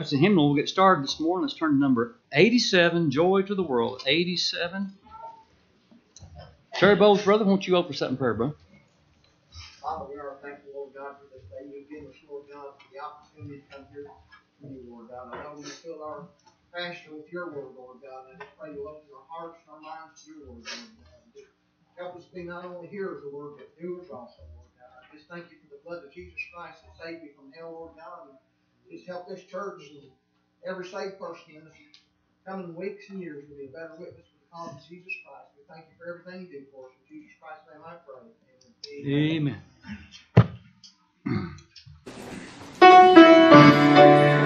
Grab us a hymnal. We'll get started this morning. Let's turn to number 87, Joy to the World. 87. Terry Bowles, brother, won't you open something prayer, bro? Father, we are thankful, Lord God, for this day you've given us, Lord God, the opportunity to come here to you, Lord God. I know we fill our passion with your word, Lord God. I just pray you open our hearts and our minds to your word, Lord God. Help us be not only hearers of the word, but doers also, Lord God. I just thank you for the blood of Jesus Christ that saved me from hell, Lord God. And just help this church and every saved person in this coming weeks and years to be a better witness for the cause of Jesus Christ. We thank you for everything you do for us. In Jesus Christ's name I pray. Amen. Amen.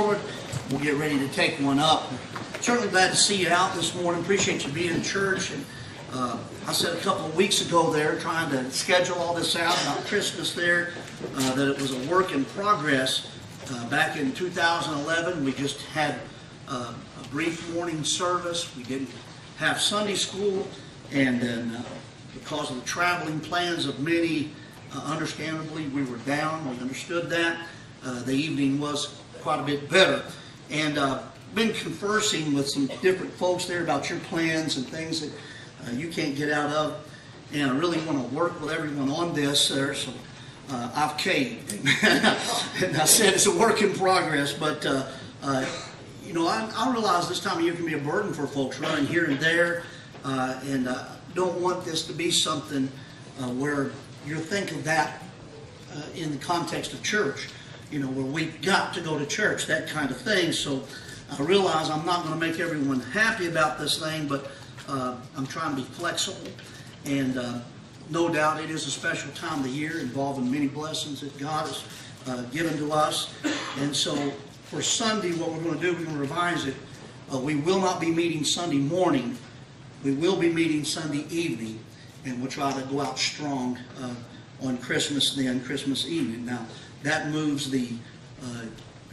forward. We'll get ready to take one up. Certainly glad to see you out this morning. Appreciate you being in church. And uh, I said a couple of weeks ago there, trying to schedule all this out about Christmas there, uh, that it was a work in progress. Uh, back in 2011, we just had uh, a brief morning service. We didn't have Sunday school, and then uh, because of the traveling plans of many, uh, understandably, we were down. We understood that. Uh, the evening was quite a bit better. And uh, been conversing with some different folks there about your plans and things that uh, you can't get out of. And I really want to work with everyone on this there. So uh, I've caved. and I said it's a work in progress, but uh, uh, you know, I, I realize this time of year can be a burden for folks running here and there, uh, and uh, don't want this to be something uh, where you're thinking that in the context of church, you know, where we've got to go to church, that kind of thing. So I realize I'm not going to make everyone happy about this thing, but uh, I'm trying to be flexible. And uh, no doubt it is a special time of the year involving many blessings that God has uh, given to us. And so for Sunday, what we're going to do, we're going to revise it. Uh, we will not be meeting Sunday morning. We will be meeting Sunday evening, and we'll try to go out strong uh, on Christmas then, Christmas evening. Now, that moves the uh,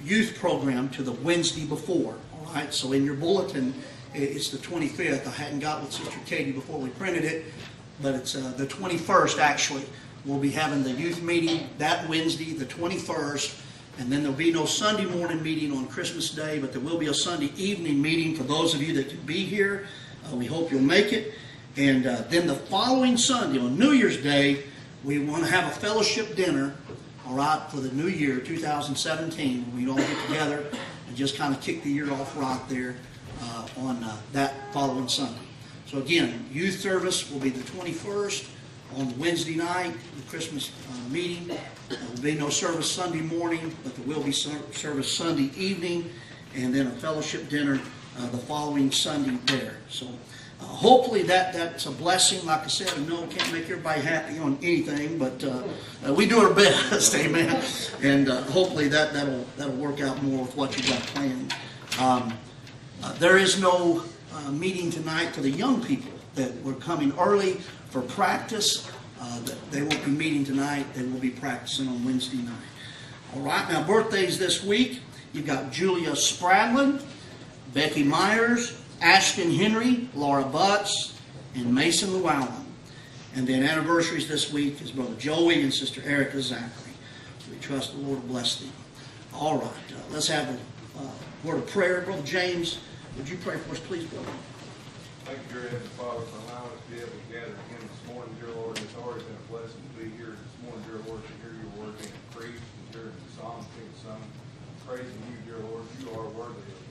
youth program to the Wednesday before, all right? So in your bulletin, it's the 25th. I hadn't got with Sister Katie before we printed it, but it's uh, the 21st, actually. We'll be having the youth meeting that Wednesday, the 21st, and then there'll be no Sunday morning meeting on Christmas Day, but there will be a Sunday evening meeting for those of you that can be here. Uh, we hope you'll make it. And uh, then the following Sunday, on New Year's Day, we want to have a fellowship dinner, all right, for the new year, 2017. We all get together and just kind of kick the year off right there uh, on uh, that following Sunday. So again, youth service will be the 21st on Wednesday night, the Christmas uh, meeting. There will be no service Sunday morning, but there will be service Sunday evening, and then a fellowship dinner uh, the following Sunday there. So hopefully that, that's a blessing. Like I said, I know can't make everybody happy on anything, but uh, uh, we do our best, amen. And uh, hopefully that, that'll, that'll work out more with what you got planned. Um, uh, There is no uh, meeting tonight for the young people that were coming early for practice. They won't be meeting tonight, they will be practicing on Wednesday night. All right, now birthdays this week. You've got Julia Spradlin, Becky Myers, Ashton Henry, Laura Butts, and Mason Llewellyn. And then anniversaries this week is Brother Joey and Sister Erica Zachary. We trust the Lord to bless them. All right, uh, let's have a uh, word of prayer. Brother James, would you pray for us, please, brother? Thank you, dear Heavenly Father, for allowing us to be able to gather again this morning, dear Lord. It's always been a blessing to be here this morning, dear Lord, to hear your word being preached and hearing the psalms being sung. Praising you, dear Lord, you are worthy of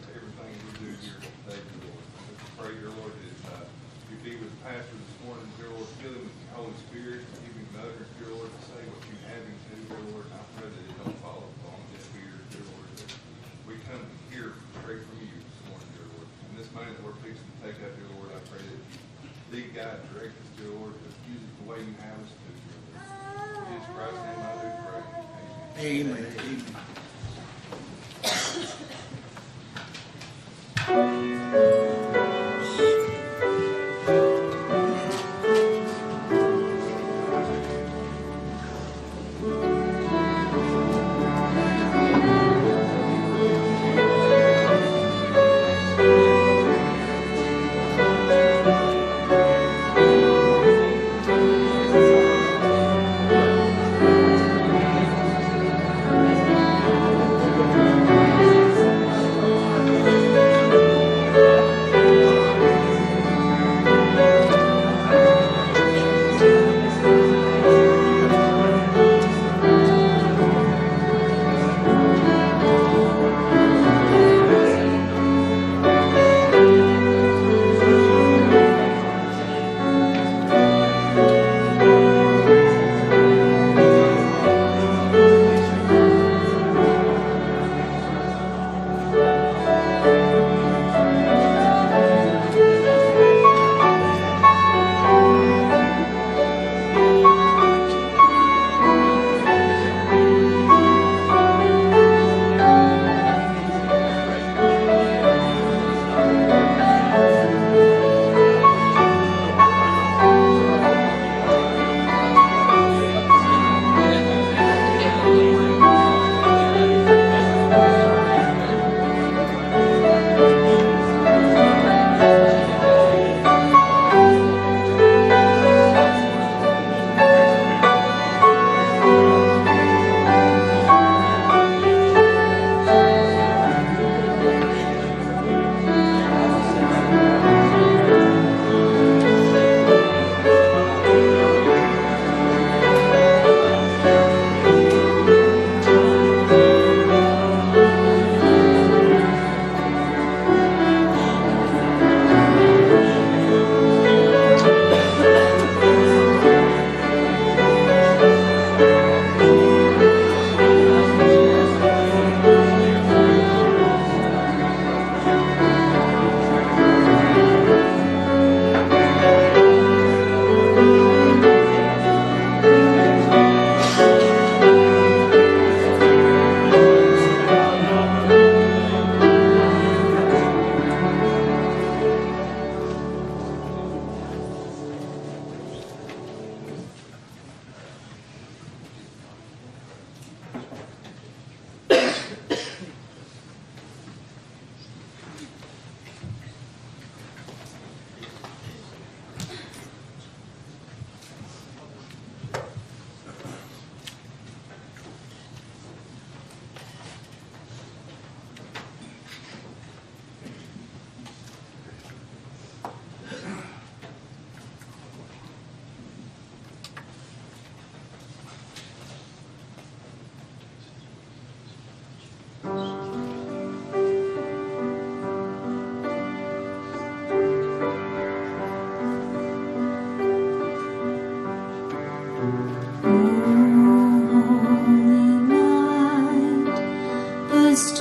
do here today, dear Lord. I just pray, dear Lord, that uh, you be with the pastor this morning, dear Lord. Fill him with your Holy Spirit. Give him the utterance, dear Lord, to say what you have him to, dear Lord. And I pray that it don't fall upon deaf ears, dear Lord. That we come to hear straight from you this morning, dear Lord. And this money that we're fixing to take out, dear Lord, I pray that you lead, guide, direct us, dear Lord, to use it the way you have us to, dear Lord. In Jesus Christ's name I do pray. Amen. Amen. Amen. 嗯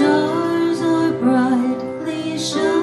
stars are brightly shining.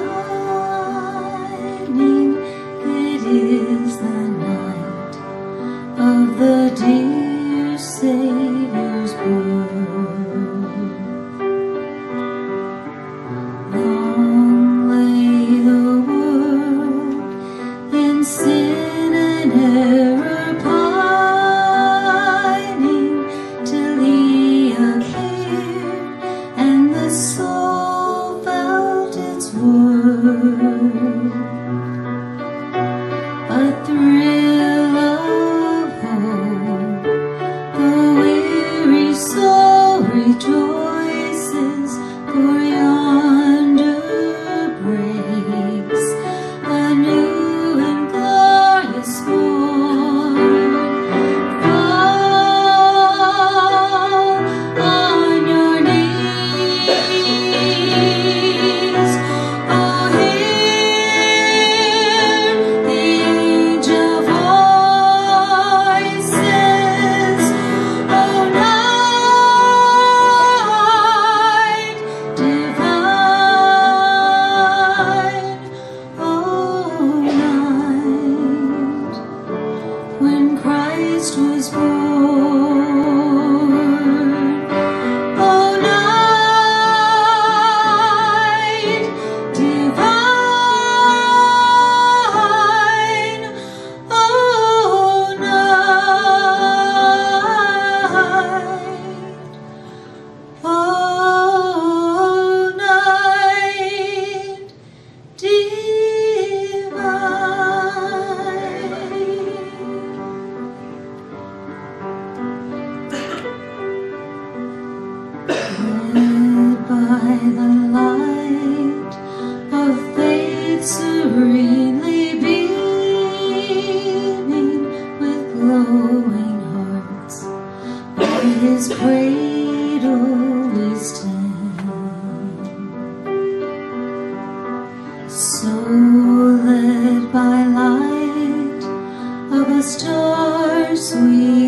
So led by light of a star's sweet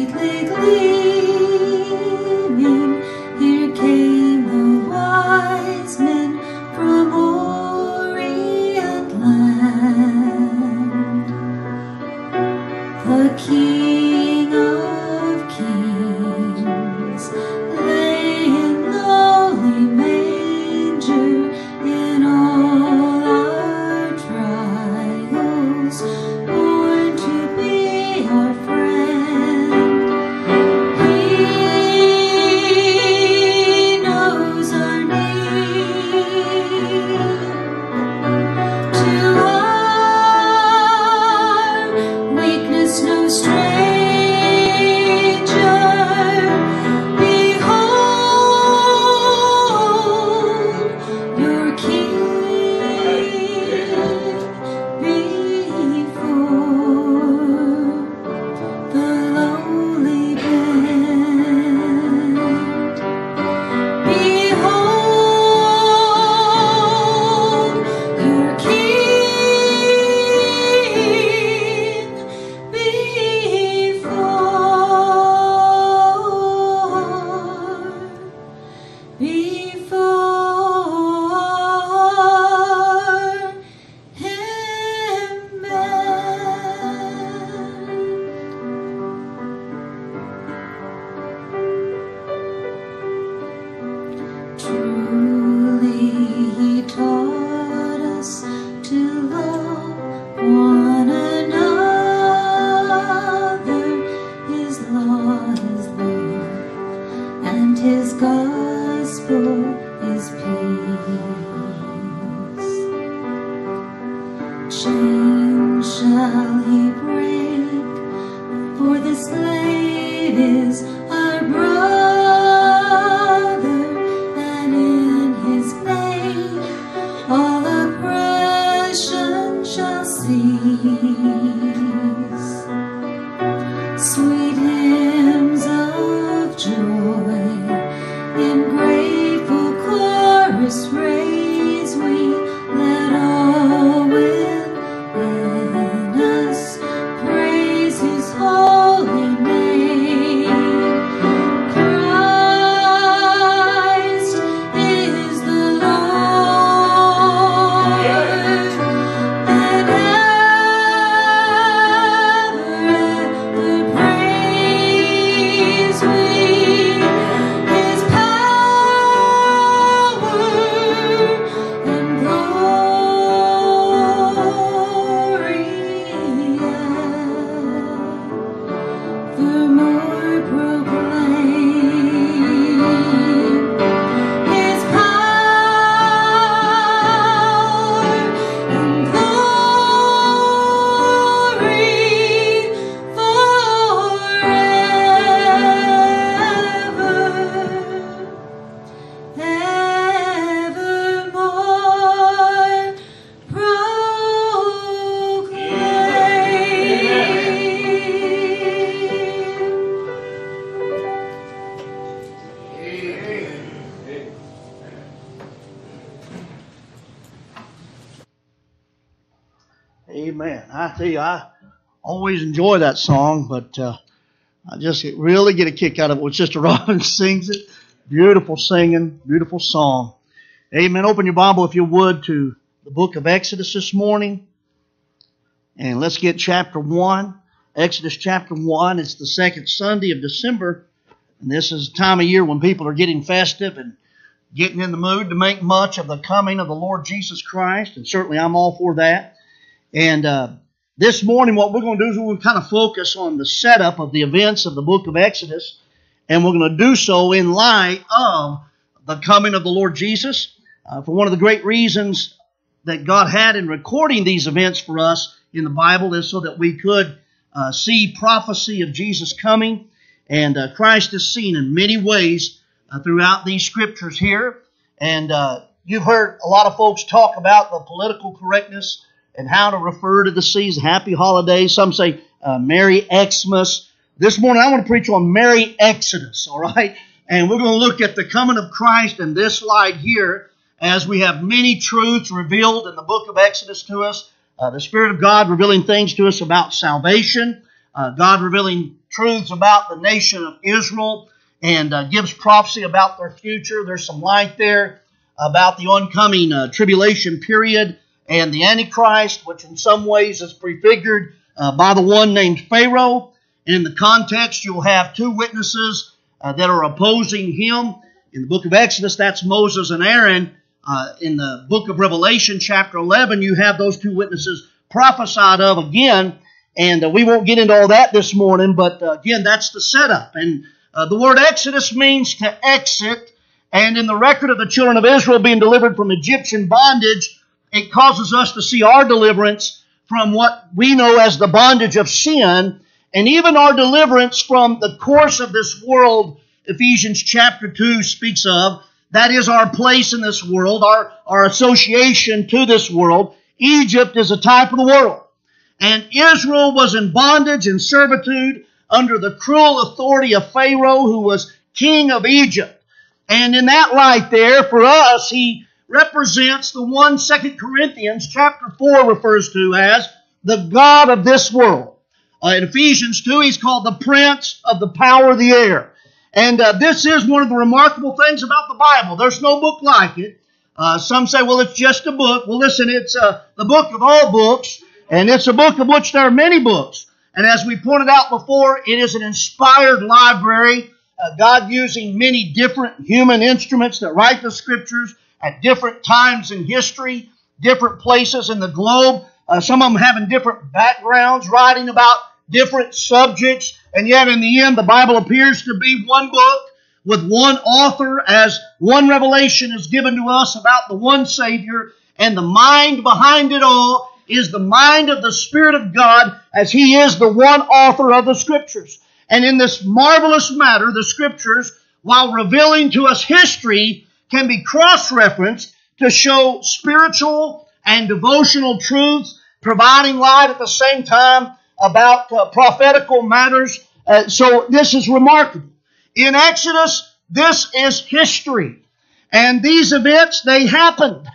enjoy that song, but uh, I just really get a kick out of it when Sister Robin sings it. Beautiful singing, beautiful song. Amen. Open your Bible, if you would, to the book of Exodus this morning. And let's get chapter 1. Exodus chapter 1. It's the second Sunday of December. And this is a time of year when people are getting festive and getting in the mood to make much of the coming of the Lord Jesus Christ. And certainly I'm all for that. And uh, this morning, what we're going to do is we're going to kind of focus on the setup of the events of the book of Exodus, and we're going to do so in light of the coming of the Lord Jesus. Uh, for one of the great reasons that God had in recording these events for us in the Bible is so that we could uh, see prophecy of Jesus coming. And uh, Christ is seen in many ways uh, throughout these scriptures here. And uh, you've heard a lot of folks talk about the political correctness and how to refer to the season. Happy holidays. Some say uh, Merry Xmas. This morning I want to preach on Merry Exodus, all right? And we're going to look at the coming of Christ in this light here as we have many truths revealed in the book of Exodus to us. Uh, the Spirit of God revealing things to us about salvation, uh, God revealing truths about the nation of Israel, and uh, gives prophecy about their future. There's some light there about the oncoming uh, tribulation period and the Antichrist, which in some ways is prefigured uh, by the one named Pharaoh. And in the context, you'll have two witnesses uh, that are opposing him. In the book of Exodus, that's Moses and Aaron. Uh, in the book of Revelation, chapter 11, you have those two witnesses prophesied of again. And uh, we won't get into all that this morning, but uh, again, that's the setup. And uh, the word Exodus means to exit. And in the record of the children of Israel being delivered from Egyptian bondage, it causes us to see our deliverance from what we know as the bondage of sin, and even our deliverance from the course of this world, Ephesians chapter 2 speaks of. That is our place in this world, our, our association to this world. Egypt is a type of the world. And Israel was in bondage and servitude under the cruel authority of Pharaoh, who was king of Egypt. And in that light there, for us, he represents the one Second Corinthians chapter 4 refers to as the God of this world. Uh, in Ephesians 2, he's called the prince of the power of the air. And uh, this is one of the remarkable things about the Bible. There's no book like it. Uh, some say, well, it's just a book. Well, listen, it's uh, the book of all books, and it's a book of which there are many books. And as we pointed out before, it is an inspired library, uh, God using many different human instruments that write the scriptures at different times in history, different places in the globe. Uh, some of them having different backgrounds, writing about different subjects, and yet in the end, the Bible appears to be one book with one author as one revelation is given to us about the one Savior, and the mind behind it all is the mind of the Spirit of God as He is the one author of the Scriptures. And in this marvelous matter, the Scriptures, while revealing to us history, can be cross-referenced to show spiritual and devotional truths, providing light at the same time about uh, prophetical matters. Uh, so this is remarkable. In Exodus, this is history. And these events, they happened.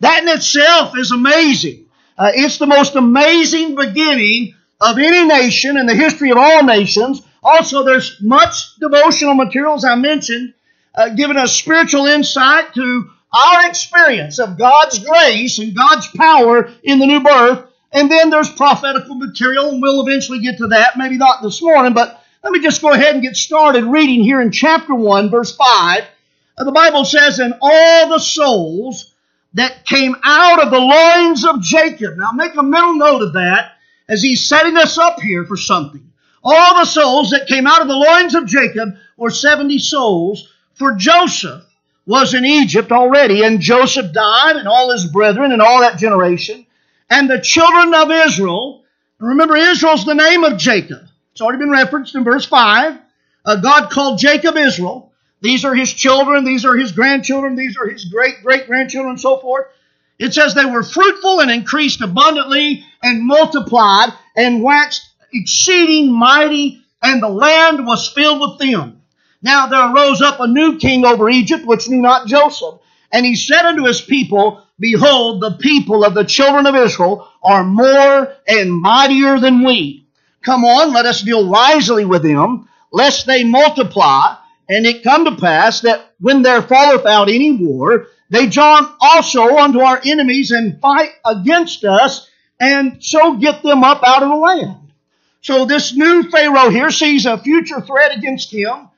That in itself is amazing. Uh, it's the most amazing beginning of any nation in the history of all nations. Also, there's much devotional materials I mentioned, uh, giving us spiritual insight to our experience of God's grace and God's power in the new birth. And then there's prophetical material, and we'll eventually get to that. Maybe not this morning, but let me just go ahead and get started reading here in chapter 1, verse 5. Uh, the Bible says, And all the souls that came out of the loins of Jacob. Now make a mental note of that as he's setting us up here for something. All the souls that came out of the loins of Jacob were 70 souls, for Joseph was in Egypt already, and Joseph died, and all his brethren, and all that generation. And the children of Israel, remember Israel's the name of Jacob. It's already been referenced in verse 5. Uh, God called Jacob Israel. These are his children, these are his grandchildren, these are his great great grandchildren, and so forth. It says they were fruitful and increased abundantly and multiplied and waxed exceeding mighty, and the land was filled with them. Now there arose up a new king over Egypt, which knew not Joseph. And he said unto his people, Behold, the people of the children of Israel are more and mightier than we. Come on, let us deal wisely with them, lest they multiply. And it come to pass that when there falleth out any war, they join also unto our enemies and fight against us, and so get them up out of the land. So this new Pharaoh here sees a future threat against him,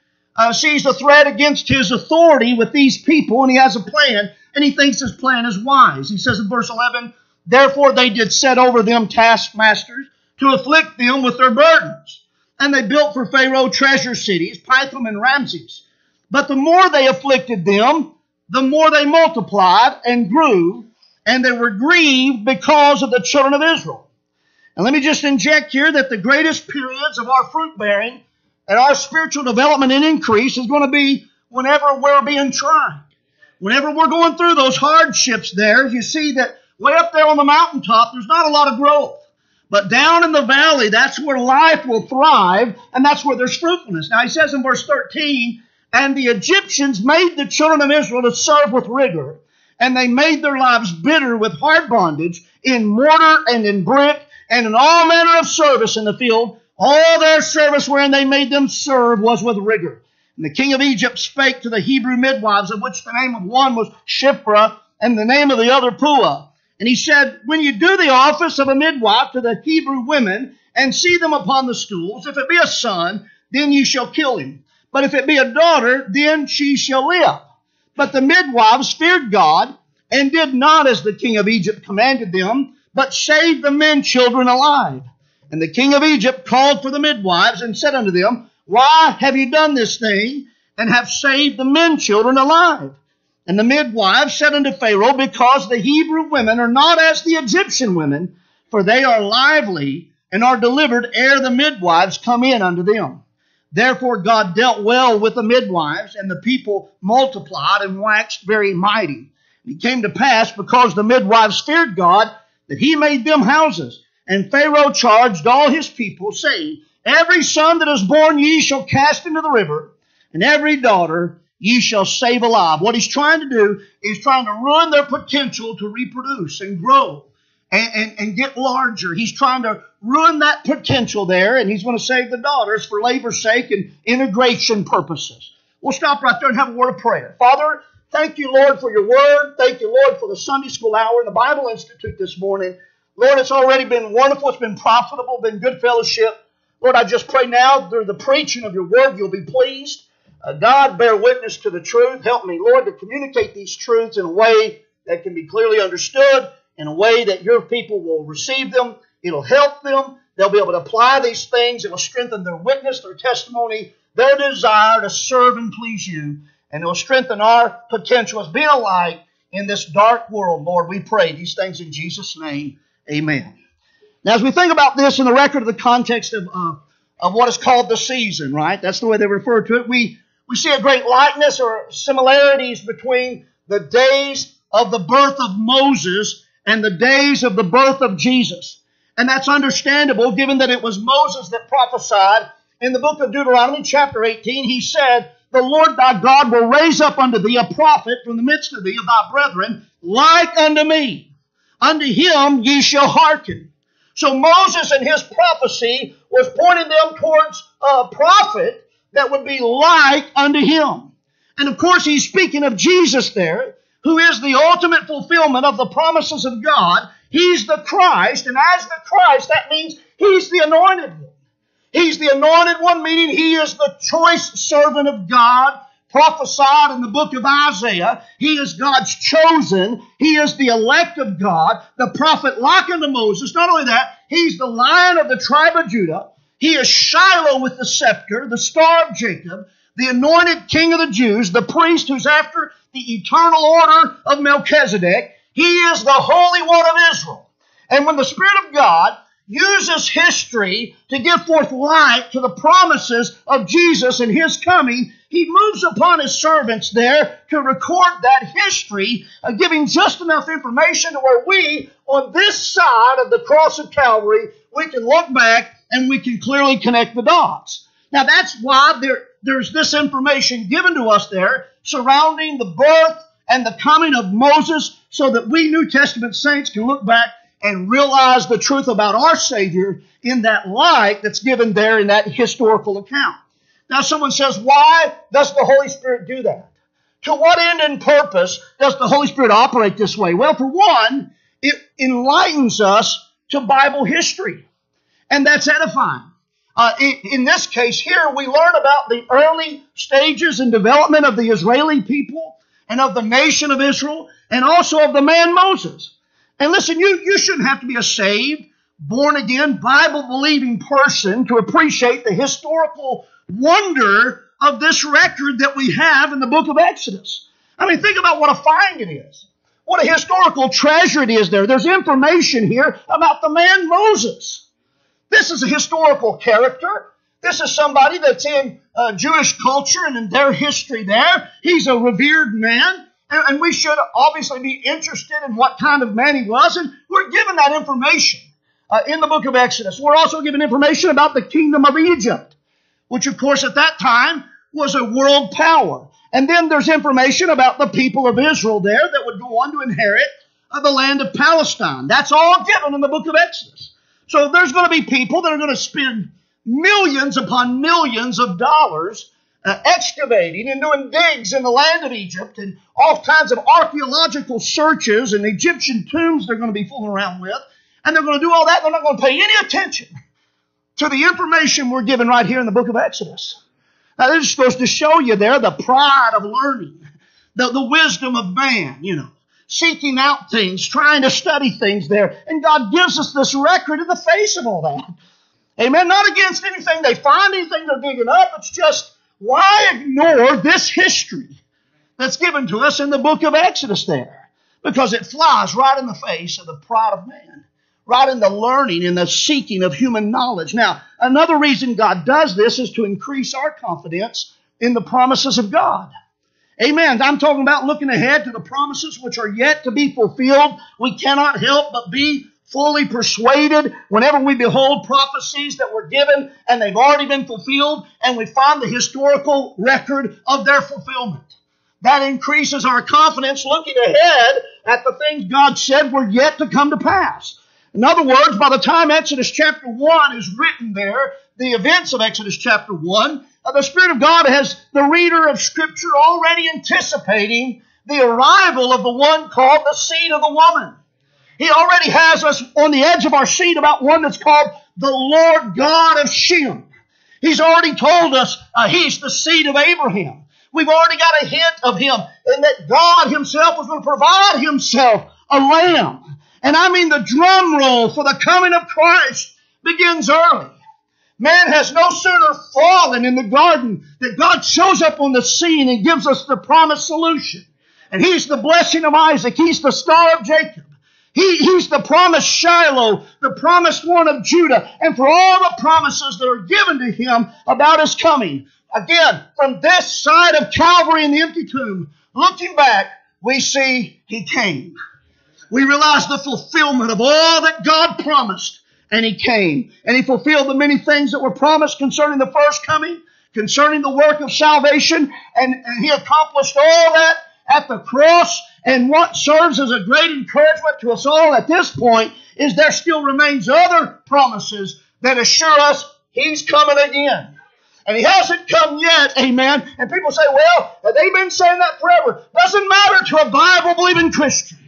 uh, sees a threat against his authority with these people, and he has a plan, and he thinks his plan is wise. He says in verse 11, Therefore they did set over them taskmasters to afflict them with their burdens. And they built for Pharaoh treasure cities, Pithom and Ramses. But the more they afflicted them, the more they multiplied and grew, and they were grieved because of the children of Israel. And let me just inject here that the greatest periods of our fruit bearing and our spiritual development and increase is going to be whenever we're being tried. Whenever we're going through those hardships there, you see that way up there on the mountaintop, there's not a lot of growth. But down in the valley, that's where life will thrive, and that's where there's fruitfulness. Now he says in verse 13, and the Egyptians made the children of Israel to serve with rigor, and they made their lives bitter with hard bondage in mortar and in brick and in all manner of service in the field. All their service wherein they made them serve was with rigor. And the king of Egypt spake to the Hebrew midwives, of which the name of one was Shiphrah, and the name of the other Puah. And he said, When you do the office of a midwife to the Hebrew women, and see them upon the stools, if it be a son, then ye shall kill him. But if it be a daughter, then she shall live. But the midwives feared God, and did not as the king of Egypt commanded them, but saved the men children alive. And the king of Egypt called for the midwives, and said unto them, Why have you done this thing, and have saved the men children alive? And the midwives said unto Pharaoh, Because the Hebrew women are not as the Egyptian women, for they are lively, and are delivered ere the midwives come in unto them. Therefore God dealt well with the midwives, and the people multiplied and waxed very mighty. It came to pass, because the midwives feared God, that he made them houses. And Pharaoh charged all his people, saying, Every son that is born ye shall cast into the river, and every daughter ye shall save alive. What he's trying to do is trying to ruin their potential to reproduce and grow and, and, and get larger. He's trying to ruin that potential there, and he's going to save the daughters for labor's sake and integration purposes. We'll stop right there and have a word of prayer. Father, thank you, Lord, for your word. Thank you, Lord, for the Sunday School Hour and the Bible Institute this morning. Lord, it's already been wonderful. It's been profitable, been good fellowship. Lord, I just pray now through the preaching of your word, you'll be pleased. Uh, God, bear witness to the truth. Help me, Lord, to communicate these truths in a way that can be clearly understood, in a way that your people will receive them. It'll help them. They'll be able to apply these things. It will strengthen their witness, their testimony, their desire to serve and please you. And it will strengthen our potential as being a light in this dark world. Lord, we pray these things in Jesus' name. Amen. Now, as we think about this in the record of the context of, uh, of what is called the season, right? That's the way they refer to it. We, we see a great likeness or similarities between the days of the birth of Moses and the days of the birth of Jesus. And that's understandable given that it was Moses that prophesied in the book of Deuteronomy, chapter 18. He said, The Lord thy God will raise up unto thee a prophet from the midst of thee of thy brethren, like unto me. Unto him ye shall hearken. So Moses and his prophecy was pointing them towards a prophet that would be like unto him. And of course, he's speaking of Jesus there, who is the ultimate fulfillment of the promises of God. He's the Christ, and as the Christ, that means he's the anointed one. He's the anointed one, meaning he is the choice servant of God, prophesied in the book of Isaiah. He is God's chosen. He is the elect of God, the prophet like unto Moses. Not only that, he's the lion of the tribe of Judah. He is Shiloh with the scepter, the star of Jacob, the anointed king of the Jews, the priest who's after the eternal order of Melchizedek. He is the Holy One of Israel. And when the Spirit of God uses history to give forth light to the promises of Jesus and His coming, He moves upon His servants there to record that history, uh, giving just enough information to where we, on this side of the cross of Calvary, we can look back and we can clearly connect the dots. Now that's why there, there's this information given to us there surrounding the birth and the coming of Moses so that we New Testament saints can look back and realize the truth about our Savior in that light that's given there in that historical account. Now someone says, why does the Holy Spirit do that? To what end and purpose does the Holy Spirit operate this way? Well, for one, it enlightens us to Bible history. And that's edifying. Uh, in, this case here, we learn about the early stages and development of the Israeli people and of the nation of Israel and also of the man Moses. And listen, you, you shouldn't have to be a saved, born again, Bible believing person to appreciate the historical wonder of this record that we have in the book of Exodus. I mean, think about what a find it is. What a historical treasure it is there. There's information here about the man Moses. This is a historical character. This is somebody that's in uh, Jewish culture and in their history there. He's a revered man. And, and we should obviously be interested in what kind of man he was. And we're given that information uh, in the book of Exodus. We're also given information about the kingdom of Egypt, which, of course, at that time was a world power. And then there's information about the people of Israel there that would go on to inherit uh, the land of Palestine. That's all given in the book of Exodus. So there's going to be people that are going to spend millions upon millions of dollars uh, excavating and doing digs in the land of Egypt and all kinds of archaeological searches and Egyptian tombs they're going to be fooling around with. And they're going to do all that. They're not going to pay any attention to the information we're given right here in the book of Exodus. Now, this goes to show you there the pride of learning, the, the wisdom of man, you know, seeking out things, trying to study things there. And God gives us this record in the face of all that. Amen. Not against anything they find, anything they're digging up. It's just why ignore this history that's given to us in the book of Exodus there? Because it flies right in the face of the pride of man, right in the learning and the seeking of human knowledge. Now, another reason God does this is to increase our confidence in the promises of God. Amen. I'm talking about looking ahead to the promises which are yet to be fulfilled. We cannot help but be fully persuaded whenever we behold prophecies that were given and they've already been fulfilled and we find the historical record of their fulfillment. That increases our confidence looking ahead at the things God said were yet to come to pass. In other words, by the time Exodus chapter 1 is written there, the events of Exodus chapter 1, uh, the Spirit of God has the reader of Scripture already anticipating the arrival of the one called the seed of the woman. He already has us on the edge of our seat about one that's called the Lord God of Shem. He's already told us uh, he's the seed of Abraham. We've already got a hint of him and that God himself was going to provide himself a lamb. And I mean the drum roll for the coming of Christ begins early. Man has no sooner fallen in the garden that God shows up on the scene and gives us the promised solution. And he's the blessing of Isaac. He's the star of Jacob. He, he's the promised Shiloh, the promised one of Judah, and for all the promises that are given to him about his coming. Again, from this side of Calvary in the empty tomb, looking back, we see he came. We realize the fulfillment of all that God promised, and he came. And he fulfilled the many things that were promised concerning the first coming, concerning the work of salvation, and, and he accomplished all that at the cross and what serves as a great encouragement to us all at this point is there still remains other promises that assure us He's coming again. And He hasn't come yet, amen. And people say, well, they've been saying that forever. Doesn't matter to a Bible believing Christian.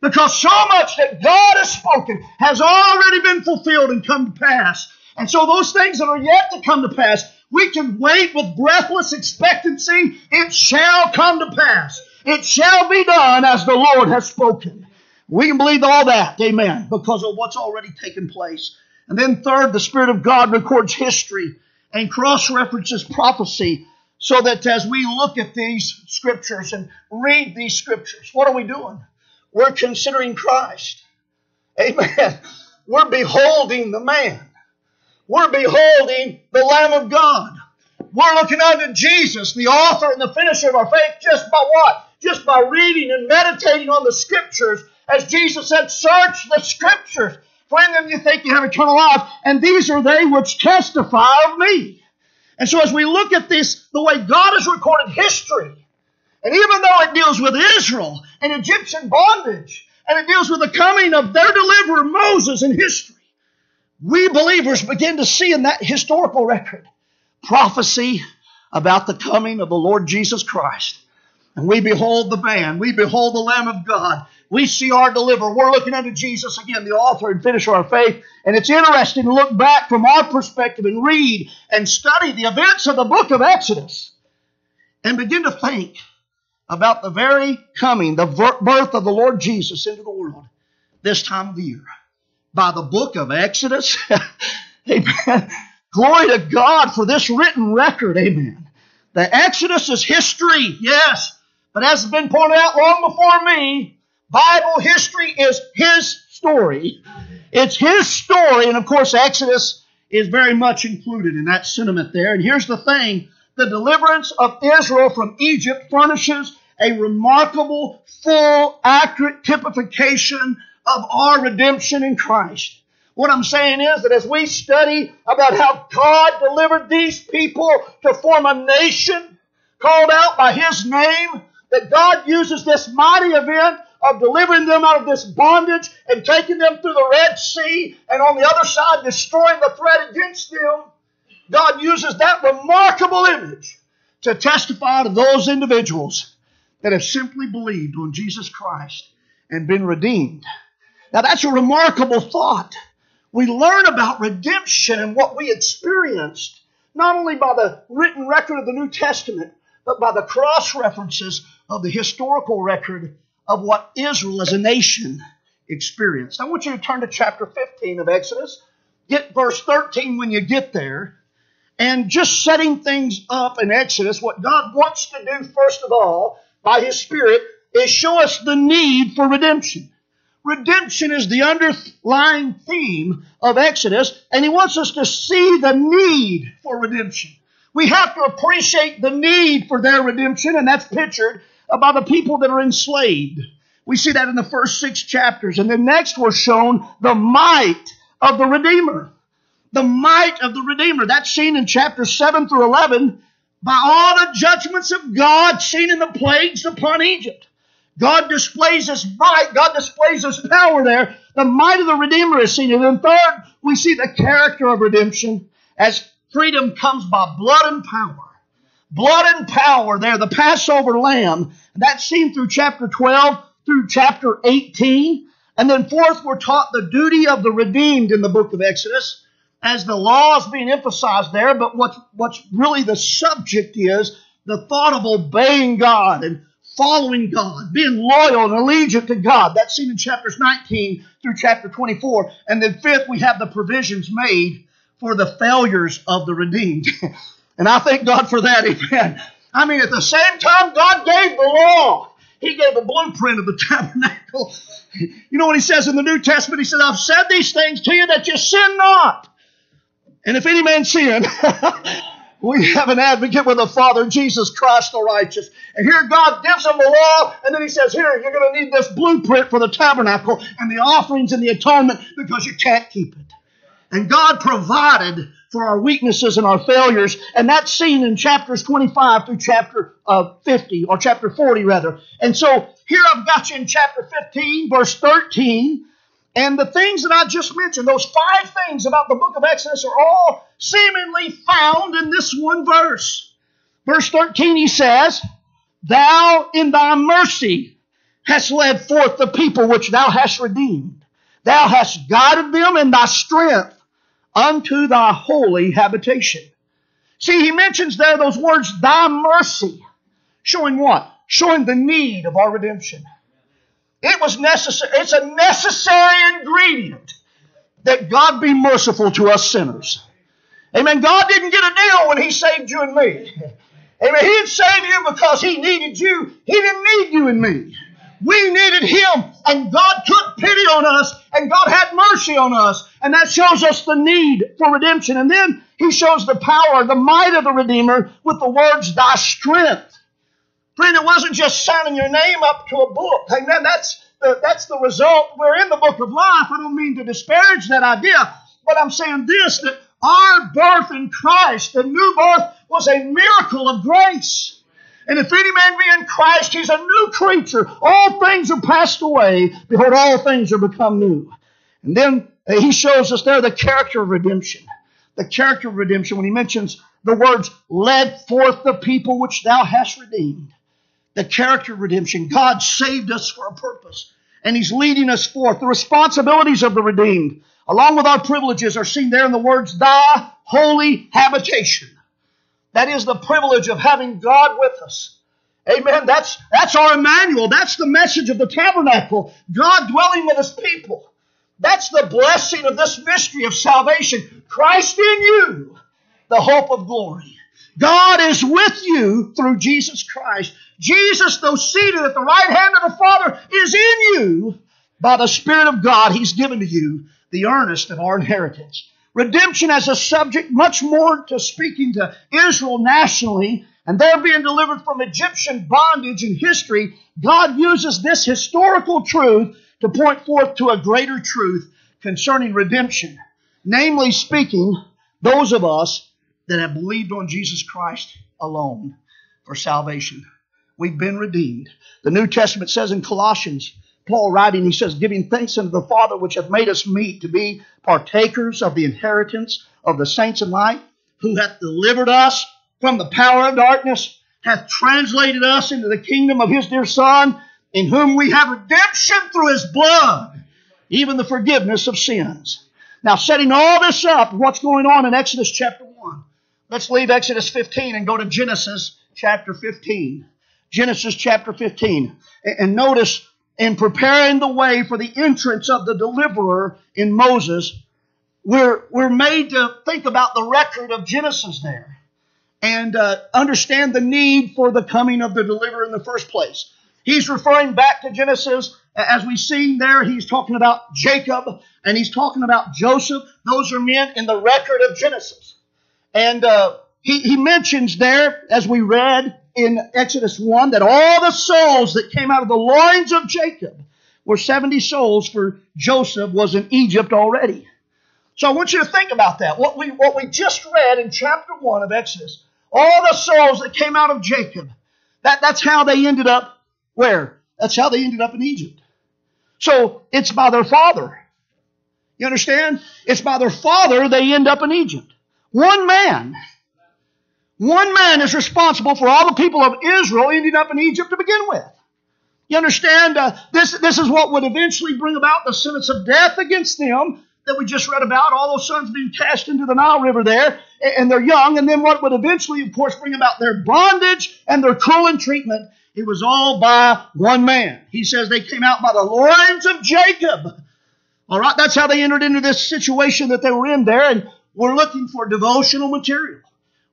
Because so much that God has spoken has already been fulfilled and come to pass. And so those things that are yet to come to pass, we can wait with breathless expectancy. It shall come to pass. It shall be done as the Lord has spoken. We can believe all that, amen, because of what's already taken place. And then third, the Spirit of God records history and cross-references prophecy so that as we look at these scriptures and read these scriptures, what are we doing? We're considering Christ. Amen. We're beholding the man. We're beholding the Lamb of God. We're looking unto Jesus, the author and the finisher of our faith, just by what? just by reading and meditating on the scriptures. As Jesus said, search the scriptures. For in them you think you have eternal life, and these are they which testify of me. And so as we look at this, the way God has recorded history, and even though it deals with Israel and Egyptian bondage, and it deals with the coming of their deliverer Moses in history, we believers begin to see in that historical record prophecy about the coming of the Lord Jesus Christ. And we behold the man, we behold the Lamb of God we see our deliverer. We're looking unto Jesus again, the author and finisher of our faith. And it's interesting to look back from our perspective and read and study the events of the book of Exodus and begin to think about the very coming, the birth of the Lord Jesus into the world this time of year. By the book of Exodus. Amen. Glory to God for this written record. Amen. The Exodus is history, yes. But as has been pointed out long before me, Bible history is His story. It's His story, and of course, Exodus is very much included in that sentiment there. And here's the thing the deliverance of Israel from Egypt furnishes a remarkable, full, accurate typification of our redemption in Christ. What I'm saying is that as we study about how God delivered these people to form a nation called out by His name, that God uses this mighty event of delivering them out of this bondage and taking them through the Red Sea and on the other side destroying the threat against them. God uses that remarkable image to testify to those individuals that have simply believed on Jesus Christ and been redeemed. Now that's a remarkable thought. We learn about redemption and what we experienced, not only by the written record of the New Testament, but by the cross references of the historical record of what Israel as a nation experienced. I want you to turn to chapter 15 of Exodus. Get verse 13 when you get there. And just setting things up in Exodus, what God wants to do, first of all, by His Spirit, is show us the need for redemption. Redemption is the underlying theme of Exodus, and He wants us to see the need for redemption. We have to appreciate the need for their redemption, and that's pictured by the people that are enslaved. We see that in the first six chapters. And then next we're shown the might of the Redeemer. The might of the Redeemer. That's seen in chapter 7 through 11 by all the judgments of God seen in the plagues upon Egypt. God displays His might. God displays His power there. The might of the Redeemer is seen. And then third, we see the character of redemption as Freedom comes by blood and power. Blood and power there, the Passover lamb. That's seen through chapter 12 through chapter 18. And then fourth, we're taught the duty of the redeemed in the book of Exodus as the law is being emphasized there. But what's, what's really the subject is the thought of obeying God and following God, being loyal and allegiant to God. That's seen in chapters 19 through chapter 24. And then fifth, we have the provisions made for the failures of the redeemed. and I thank God for that, amen. I mean, at the same time, God gave the law. He gave a blueprint of the tabernacle. You know what he says in the New Testament? He said, I've said these things to you that you sin not. And if any man sin, we have an advocate with the Father, Jesus Christ the righteous. And here God gives him the law, and then he says, Here, you're going to need this blueprint for the tabernacle and the offerings and the atonement because you can't keep it. And God provided for our weaknesses and our failures. And that's seen in chapters 25 through chapter uh, 50, or chapter 40 rather. And so here I've got you in chapter 15, verse 13. And the things that I just mentioned, those five things about the book of Exodus, are all seemingly found in this one verse. Verse 13, he says, Thou in thy mercy hast led forth the people which thou hast redeemed. Thou hast guided them in thy strength unto thy holy habitation. See, he mentions there those words, thy mercy. Showing what? Showing the need of our redemption. It was necessary, it's a necessary ingredient that God be merciful to us sinners. Amen. God didn't get a deal when He saved you and me. Amen. He didn't save you because He needed you. He didn't need you and me. We needed Him, and God took pity on us, and God had mercy on us, and that shows us the need for redemption. And then He shows the power, the might of the Redeemer with the words, Thy strength. Friend, it wasn't just signing your name up to a book. Amen. That's the, that's the result. We're in the book of life. I don't mean to disparage that idea, but I'm saying this that our birth in Christ, the new birth, was a miracle of grace. And if any man be in Christ, he's a new creature. All things are passed away. Behold, all things are become new. And then uh, he shows us there the character of redemption. The character of redemption when he mentions the words, led forth the people which thou hast redeemed. The character of redemption. God saved us for a purpose. and He's leading us forth. The responsibilities of the redeemed, along with our privileges, are seen there in the words, Thy holy habitation. That is the privilege of having God with us. Amen. That's, that's our Emmanuel. That's the message of the tabernacle. God dwelling with his people. That's the blessing of this mystery of salvation. Christ in you, the hope of glory. God is with you through Jesus Christ. Jesus, though seated at the right hand of the Father, is in you by the Spirit of God. He's given to you the earnest of our inheritance. Redemption as a subject, much more to speaking to Israel nationally, and they're being delivered from Egyptian bondage in history. God uses this historical truth to point forth to a greater truth concerning redemption. Namely speaking, those of us that have believed on Jesus Christ alone for salvation. We've been redeemed. The New Testament says in Colossians, Paul writing, he says, giving thanks unto the Father which hath made us meet to be partakers of the inheritance of the saints in light, who hath delivered us from the power of darkness, hath translated us into the kingdom of his dear Son, in whom we have redemption through his blood, even the forgiveness of sins. Now, setting all this up, what's going on in Exodus chapter 1? Let's leave Exodus 15 and go to Genesis chapter 15. Genesis chapter 15. And notice, in preparing the way for the entrance of the deliverer in Moses, we're, we're made to think about the record of Genesis there and uh, understand the need for the coming of the deliverer in the first place. He's referring back to Genesis. As we've seen there, he's talking about Jacob and he's talking about Joseph. Those are men in the record of Genesis. And uh, he, he mentions there, as we read in Exodus 1, that all the souls that came out of the loins of Jacob were 70 souls, for Joseph was in Egypt already. So I want you to think about that. What we, what we just read in chapter 1 of Exodus, all the souls that came out of Jacob, that, that's how they ended up where? That's how they ended up in Egypt. So it's by their father. You understand? It's by their father they end up in Egypt. One man, one man is responsible for all the people of Israel ending up in Egypt to begin with. You understand? Uh, this, this is what would eventually bring about the sentence of death against them that we just read about, all those sons being cast into the Nile River there, and they're young, and then what would eventually, of course, bring about their bondage and their cruel treatment. It was all by one man. He says they came out by the loins of Jacob. All right, that's how they entered into this situation that they were in there, and we're looking for devotional material.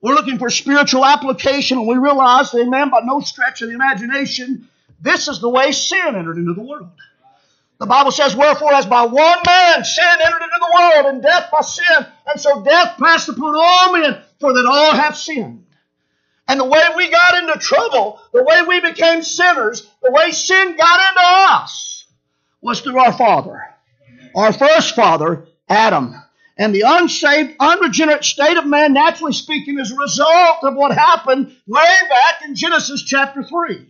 We're looking for spiritual application, and we realize, amen, by no stretch of the imagination, this is the way sin entered into the world. The Bible says, Wherefore, as by one man sin entered into the world, and death by sin, and so death passed upon all men, for that all have sinned. And the way we got into trouble, the way we became sinners, the way sin got into us, was through our father. Our first father, Adam. And the unsaved, unregenerate state of man, naturally speaking, is a result of what happened way back in Genesis chapter 3.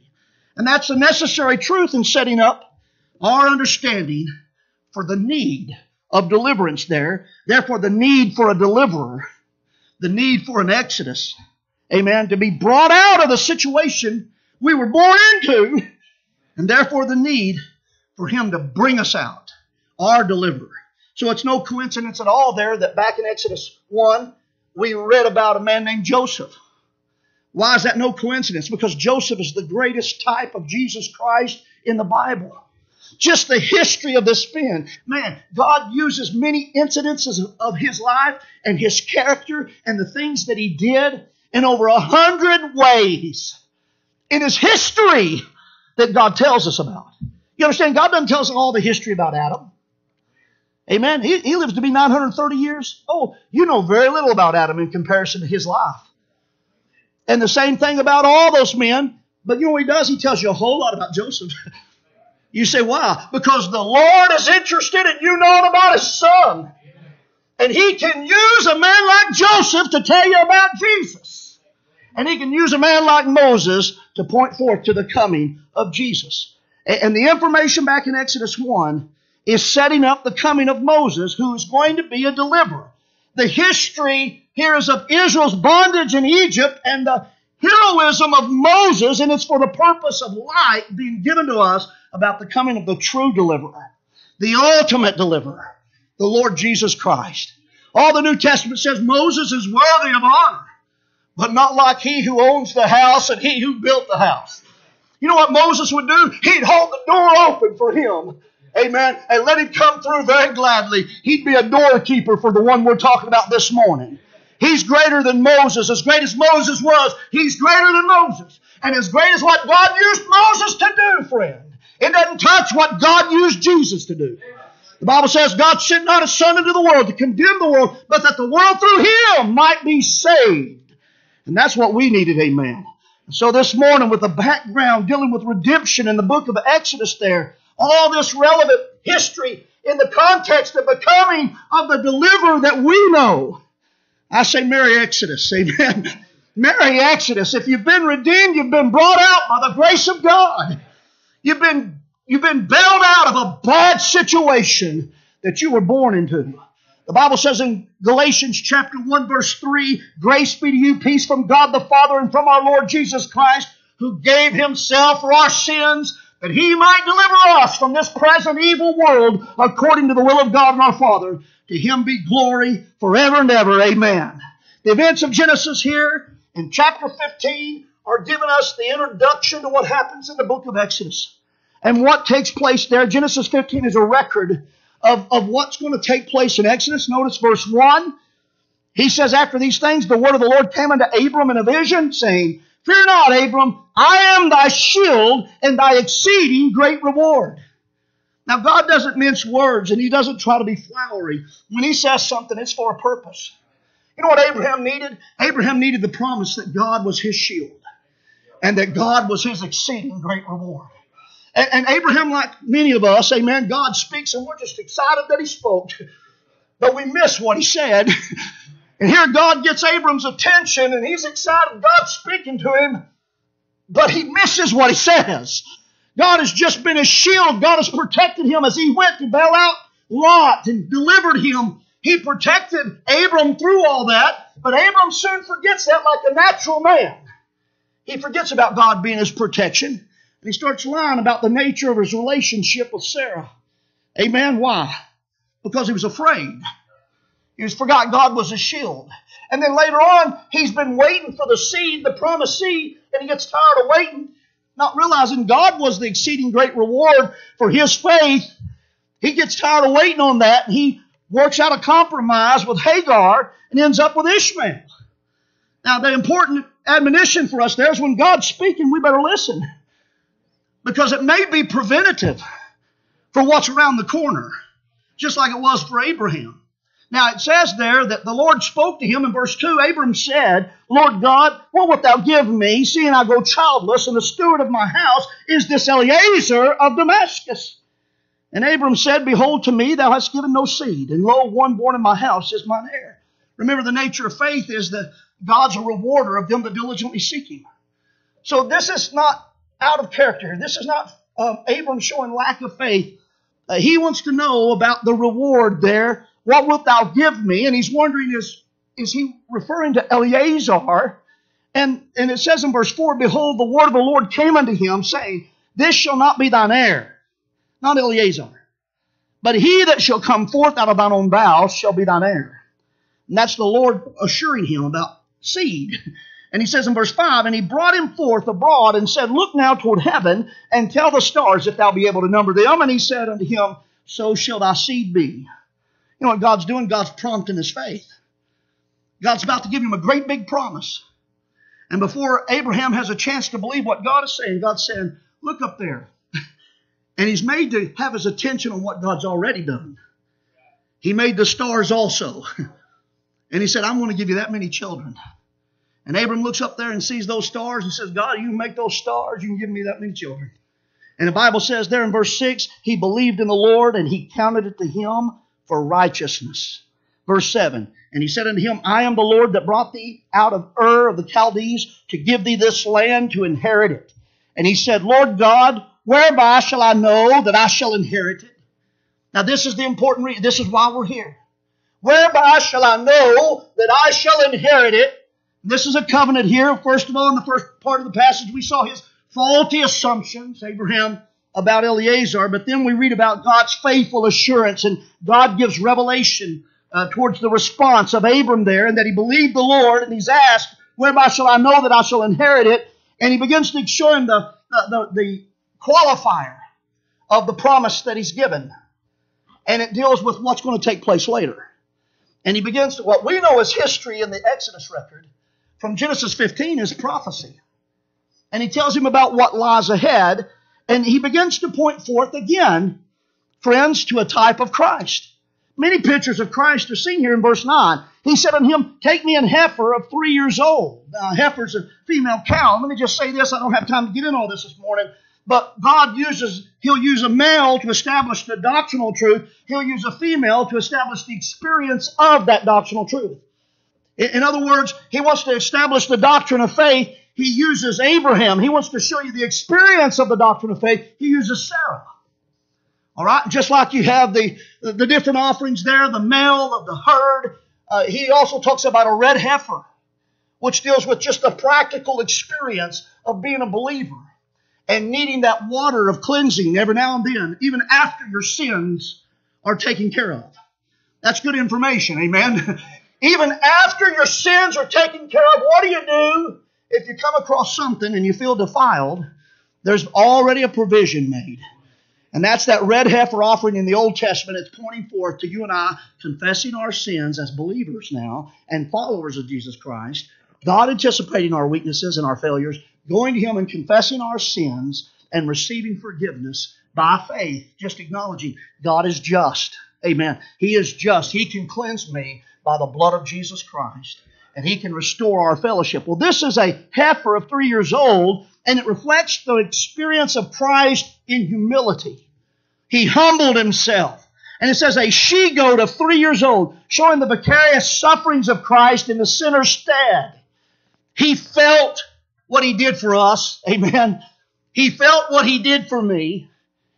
And that's a necessary truth in setting up our understanding for the need of deliverance there. Therefore, the need for a deliverer, the need for an exodus. Amen. To be brought out of the situation we were born into, and therefore the need for Him to bring us out, our deliverer. So it's no coincidence at all there that back in Exodus 1, we read about a man named Joseph. Why is that no coincidence? Because Joseph is the greatest type of Jesus Christ in the Bible. Just the history of this man. Man, God uses many incidences of his life and his character and the things that he did in over a hundred ways in his history that God tells us about. You understand? God doesn't tell us all the history about Adam. Amen. He, he lives to be 930 years. Oh, you know very little about Adam in comparison to his life. And the same thing about all those men. But you know what he does? He tells you a whole lot about Joseph. you say, why? Because the Lord is interested in you knowing about his son. And he can use a man like Joseph to tell you about Jesus. And he can use a man like Moses to point forth to the coming of Jesus. And the information back in Exodus 1 is setting up the coming of Moses, who is going to be a deliverer. The history here is of Israel's bondage in Egypt and the heroism of Moses, and it's for the purpose of light being given to us about the coming of the true deliverer, the ultimate deliverer, the Lord Jesus Christ. All the New Testament says Moses is worthy of honor, but not like he who owns the house and he who built the house. You know what Moses would do? He'd hold the door open for him. Amen. And let him come through very gladly. He'd be a doorkeeper for the one we're talking about this morning. He's greater than Moses. As great as Moses was, he's greater than Moses. And as great as what God used Moses to do, friend, it doesn't touch what God used Jesus to do. The Bible says God sent not a son into the world to condemn the world, but that the world through him might be saved. And that's what we needed, amen. So this morning, with the background dealing with redemption in the book of Exodus there, all this relevant history in the context of the coming of the deliverer that we know. I say Merry Exodus, amen. Merry Exodus. If you've been redeemed, you've been brought out by the grace of God. You've been, you've been bailed out of a bad situation that you were born into. The Bible says in Galatians chapter 1 verse 3, grace be to you, peace from God the Father and from our Lord Jesus Christ, who gave himself for our sins that he might deliver us from this present evil world according to the will of God and our Father. To him be glory forever and ever. Amen. The events of Genesis here in chapter 15 are giving us the introduction to what happens in the book of Exodus. And what takes place there. Genesis 15 is a record of, of what's going to take place in Exodus. Notice verse 1. He says, After these things, the word of the Lord came unto Abram in a vision, saying, Fear not, Abram, I am thy shield and thy exceeding great reward. Now, God doesn't mince words and He doesn't try to be flowery. When He says something, it's for a purpose. You know what Abraham needed? Abraham needed the promise that God was his shield and that God was his exceeding great reward. And, and Abraham, like many of us, amen, God speaks and we're just excited that He spoke, but we miss what He said. And here God gets Abram's attention and he's excited. God's speaking to him, but he misses what he says. God has just been his shield. God has protected him as he went to bail out Lot and delivered him. He protected Abram through all that, but Abram soon forgets that like a natural man. He forgets about God being his protection, and he starts lying about the nature of his relationship with Sarah. Amen. Why? Because he was afraid. He was forgot God was a shield. And then later on, he's been waiting for the seed, the promised seed, and he gets tired of waiting, not realizing God was the exceeding great reward for his faith. He gets tired of waiting on that, and he works out a compromise with Hagar and ends up with Ishmael. Now, the important admonition for us there is when God's speaking, we better listen. Because it may be preventative for what's around the corner, just like it was for Abraham. Now it says there that the Lord spoke to him in verse 2. Abram said, Lord God, what wilt thou give me, seeing I go childless, and the steward of my house is this Eliezer of Damascus? And Abram said, Behold, to me thou hast given no seed, and lo, one born in my house is mine heir. Remember, the nature of faith is that God's a rewarder of them that diligently seek him. So this is not out of character. This is not uh, Abram showing lack of faith. Uh, he wants to know about the reward there what wilt thou give me? And he's wondering, is, is he referring to Eliezer? And, and it says in verse 4, Behold, the word of the Lord came unto him, saying, This shall not be thine heir, not Eliezer, but he that shall come forth out of thine own bowels shall be thine heir. And that's the Lord assuring him about seed. And he says in verse 5, And he brought him forth abroad and said, Look now toward heaven and tell the stars if thou be able to number them. And he said unto him, So shall thy seed be. You know what God's doing? God's prompting his faith. God's about to give him a great big promise. And before Abraham has a chance to believe what God is saying, God's saying, Look up there. And he's made to have his attention on what God's already done. He made the stars also. And he said, I'm going to give you that many children. And Abram looks up there and sees those stars and says, God, you make those stars, you can give me that many children. And the Bible says there in verse 6, he believed in the Lord and he counted it to him for righteousness. Verse 7 And he said unto him, I am the Lord that brought thee out of Ur of the Chaldees to give thee this land to inherit it. And he said, Lord God, whereby shall I know that I shall inherit it? Now, this is the important reason. This is why we're here. Whereby shall I know that I shall inherit it? This is a covenant here. First of all, in the first part of the passage, we saw his faulty assumptions. Abraham about Eliezer, but then we read about God's faithful assurance, and God gives revelation uh, towards the response of Abram there, and that he believed the Lord, and he's asked, Whereby shall I know that I shall inherit it? And he begins to show him the, the, the, the qualifier of the promise that he's given. And it deals with what's going to take place later. And he begins to, what we know as history in the Exodus record from Genesis 15 is prophecy. And he tells him about what lies ahead. And he begins to point forth again, friends, to a type of Christ. Many pictures of Christ are seen here in verse 9. He said unto him, Take me an heifer of three years old. A heifer's a female cow. Let me just say this. I don't have time to get in all this this morning. But God uses, He'll use a male to establish the doctrinal truth. He'll use a female to establish the experience of that doctrinal truth. In other words, He wants to establish the doctrine of faith. He uses Abraham. He wants to show you the experience of the doctrine of faith. He uses Sarah. All right, just like you have the the different offerings there, the male of the herd. Uh, he also talks about a red heifer, which deals with just the practical experience of being a believer and needing that water of cleansing every now and then, even after your sins are taken care of. That's good information, amen. even after your sins are taken care of, what do you do if you come across something and you feel defiled? There's already a provision made. And that's that red heifer offering in the Old Testament. It's pointing forth to you and I confessing our sins as believers now and followers of Jesus Christ, God anticipating our weaknesses and our failures, going to Him and confessing our sins and receiving forgiveness by faith, just acknowledging God is just. Amen. He is just. He can cleanse me by the blood of Jesus Christ, and He can restore our fellowship. Well, this is a heifer of three years old, and it reflects the experience of Christ in humility. He humbled Himself. And it says a she goat of three years old, showing the vicarious sufferings of Christ in the sinner's stead. He felt what he did for us. Amen. He felt what he did for me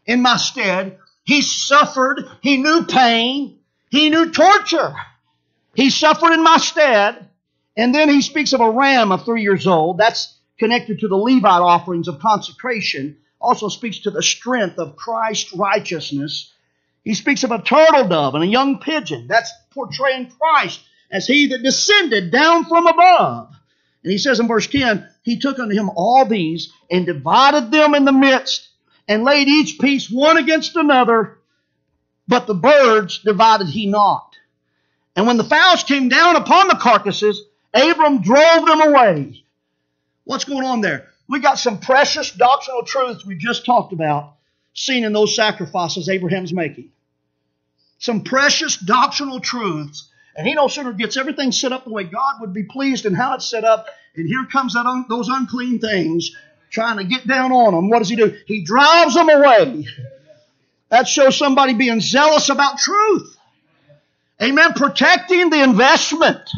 in my stead. He suffered. He knew pain. He knew torture. He suffered in my stead. And then he speaks of a ram of three years old. That's connected to the Levite offerings of consecration. Also speaks to the strength of Christ's righteousness. He speaks of a turtle dove and a young pigeon. That's portraying Christ as he that descended down from above. And he says in verse 10, He took unto him all these and divided them in the midst and laid each piece one against another, but the birds divided he not. And when the fowls came down upon the carcasses, Abram drove them away. What's going on there? We got some precious doctrinal truths we just talked about seen in those sacrifices Abraham's making. Some precious doctrinal truths. And he no sooner gets everything set up the way God would be pleased and how it's set up, and here comes that un- those unclean things trying to get down on them. What does he do? He drives them away. That shows somebody being zealous about truth. Amen. Protecting the investment,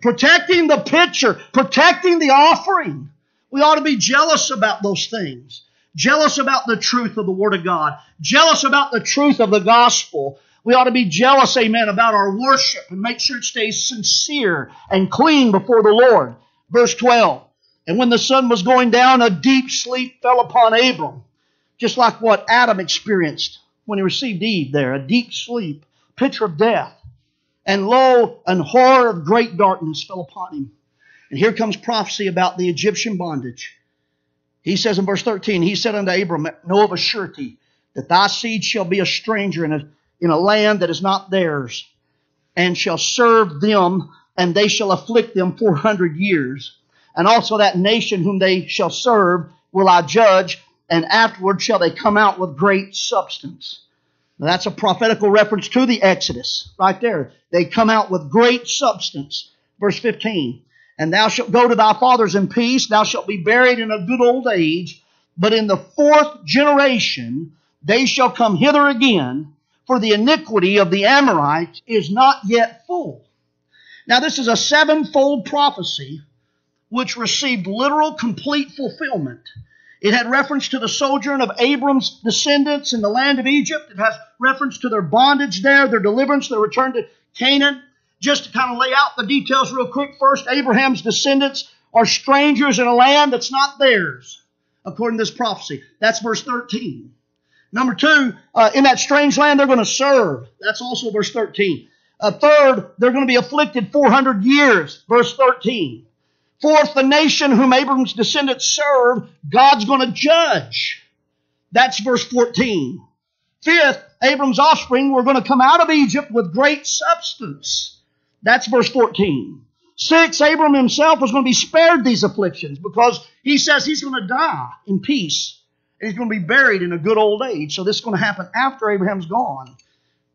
protecting the pitcher, protecting the offering. We ought to be jealous about those things. Jealous about the truth of the Word of God. Jealous about the truth of the gospel. We ought to be jealous, amen, about our worship and make sure it stays sincere and clean before the Lord. Verse 12. And when the sun was going down, a deep sleep fell upon Abram, just like what Adam experienced when he received Eve there, a deep sleep, picture of death. And lo, an horror of great darkness fell upon him. And here comes prophecy about the Egyptian bondage. He says in verse 13, He said unto Abram, Know of a surety that thy seed shall be a stranger in a, in a land that is not theirs, and shall serve them, and they shall afflict them four hundred years. And also that nation whom they shall serve will I judge, and afterward shall they come out with great substance. Now that's a prophetical reference to the Exodus, right there. They come out with great substance. Verse 15. And thou shalt go to thy fathers in peace, thou shalt be buried in a good old age, but in the fourth generation they shall come hither again, for the iniquity of the Amorites is not yet full. Now this is a sevenfold prophecy which received literal complete fulfillment. It had reference to the sojourn of Abram's descendants in the land of Egypt. It has reference to their bondage there, their deliverance, their return to Canaan. Just to kind of lay out the details real quick, first, Abraham's descendants are strangers in a land that's not theirs, according to this prophecy. That's verse 13. Number two, uh, in that strange land, they're going to serve. That's also verse 13. Uh, third, they're going to be afflicted 400 years. Verse 13. Fourth, the nation whom Abram's descendants serve, God's going to judge. That's verse 14. Fifth, Abram's offspring were going to come out of Egypt with great substance. That's verse 14. Six, Abram himself was going to be spared these afflictions because he says he's going to die in peace and he's going to be buried in a good old age. So this is going to happen after Abraham's gone.